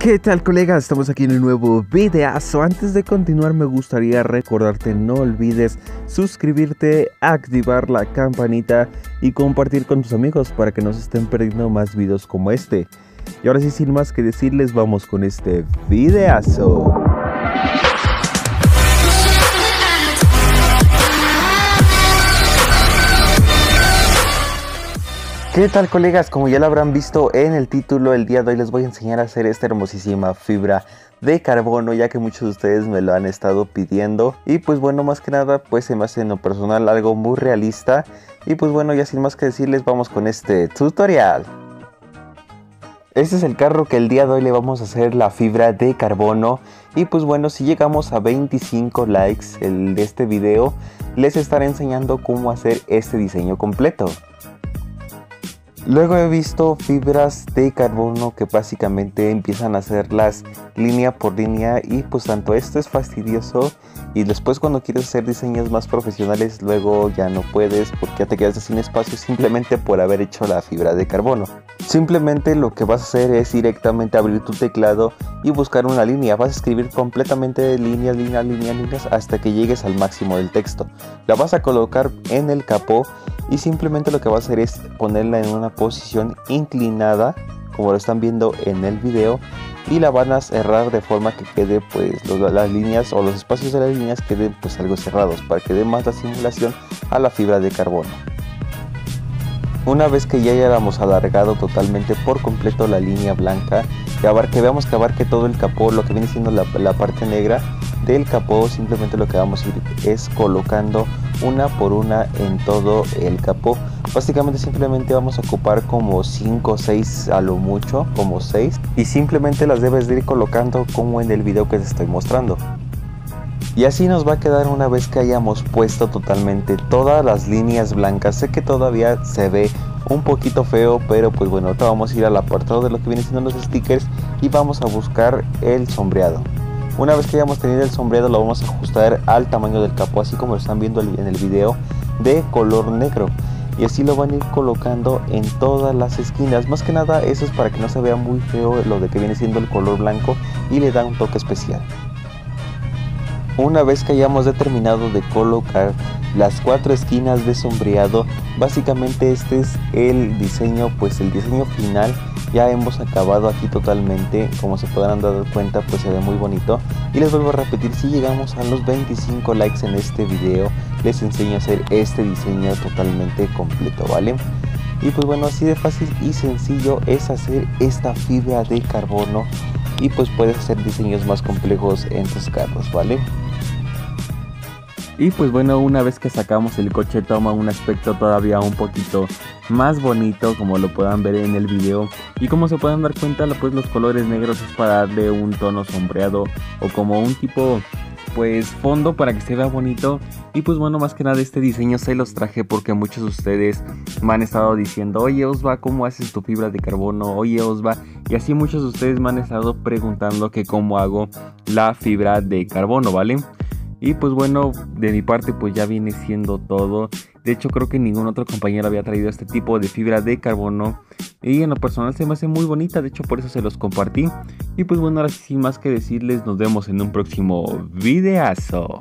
¿Qué tal colegas? Estamos aquí en un nuevo videazo. Antes de continuar me gustaría recordarte no olvides suscribirte, activar la campanita y compartir con tus amigos para que no se estén perdiendo más videos como este. Y ahora sí sin más que decirles vamos con este videazo. ¿Qué tal colegas? Como ya lo habrán visto en el título, el día de hoy les voy a enseñar a hacer esta hermosísima fibra de carbono ya que muchos de ustedes me lo han estado pidiendo y pues bueno más que nada pues se me hace en lo personal algo muy realista y pues bueno ya sin más que decirles vamos con este tutorial. Este es el carro que el día de hoy le vamos a hacer la fibra de carbono y pues bueno si llegamos a 25 likes el de este video les estaré enseñando cómo hacer este diseño completo. Luego he visto fibras de carbono que básicamente empiezan a hacerlas línea por línea y pues tanto esto es fastidioso y después cuando quieres hacer diseños más profesionales luego ya no puedes porque ya te quedas sin espacio simplemente por haber hecho la fibra de carbono. Simplemente lo que vas a hacer es directamente abrir tu teclado y buscar una línea. Vas a escribir completamente líneas, líneas, líneas, líneas hasta que llegues al máximo del texto. La vas a colocar en el capó y simplemente lo que va a hacer es ponerla en una posición inclinada como lo están viendo en el video y la van a cerrar de forma que quede pues las líneas o los espacios de las líneas queden pues algo cerrados para que dé más la simulación a la fibra de carbono. Una vez que ya hayamos alargado totalmente por completo la línea blanca que, abarque, veamos que abarque todo el capó lo que viene siendo la, la parte negra del capó simplemente lo que vamos a ir es colocando una por una en todo el capó. Básicamente simplemente vamos a ocupar como 5 o 6 a lo mucho como 6 y simplemente las debes de ir colocando como en el video que te estoy mostrando. Y así nos va a quedar una vez que hayamos puesto totalmente todas las líneas blancas. Sé que todavía se ve un poquito feo pero pues bueno ahora vamos a ir al apartado de lo que viene siendo los stickers y vamos a buscar el sombreado una vez que hayamos tenido el sombreado lo vamos a ajustar al tamaño del capó así como lo están viendo en el video de color negro. Y así lo van a ir colocando en todas las esquinas. Más que nada eso es para que no se vea muy feo lo de que viene siendo el color blanco y le da un toque especial. Una vez que hayamos determinado de colocar las cuatro esquinas de sombreado básicamente este es el diseño pues el diseño final ya hemos acabado aquí totalmente como se podrán dar cuenta pues se ve muy bonito. Y les vuelvo a repetir si llegamos a los 25 likes en este video les enseño a hacer este diseño totalmente completo vale y pues bueno así de fácil y sencillo es hacer esta fibra de carbono y pues puedes hacer diseños más complejos en tus carros vale y pues bueno, una vez que sacamos el coche toma un aspecto todavía un poquito más bonito como lo puedan ver en el video. Y como se pueden dar cuenta, pues los colores negros es para darle un tono sombreado o como un tipo pues fondo para que se vea bonito. Y pues bueno más que nada este diseño se los traje porque muchos de ustedes me han estado diciendo oye Osva cómo haces tu fibra de carbono oye Osva y así muchos de ustedes me han estado preguntando que cómo hago la fibra de carbono vale y pues bueno, de mi parte pues ya viene siendo todo. De hecho creo que ningún otro compañero había traído este tipo de fibra de carbono. Y en lo personal se me hace muy bonita, de hecho por eso se los compartí. Y pues bueno, ahora sin más que decirles, nos vemos en un próximo videazo.